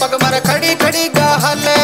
पग मर खड़ी खड़ी गाहले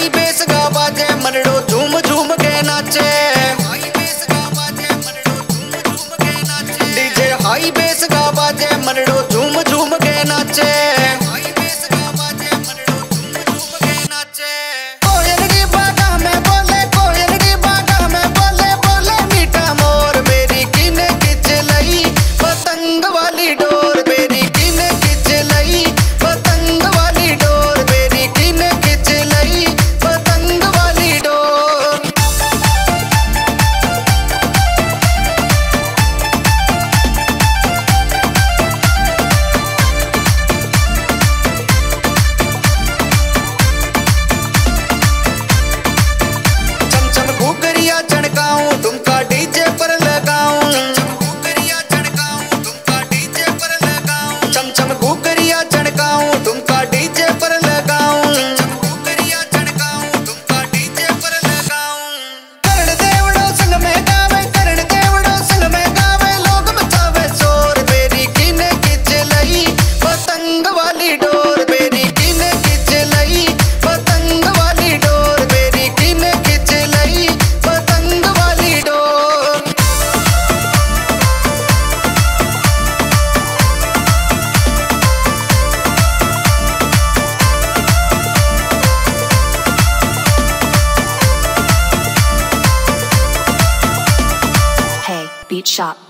हाई बेस गा बाजे, मनड़ो झूम झूम के नाचे। डीजे हाई बेस गा बाजे, मनड़ो Shop.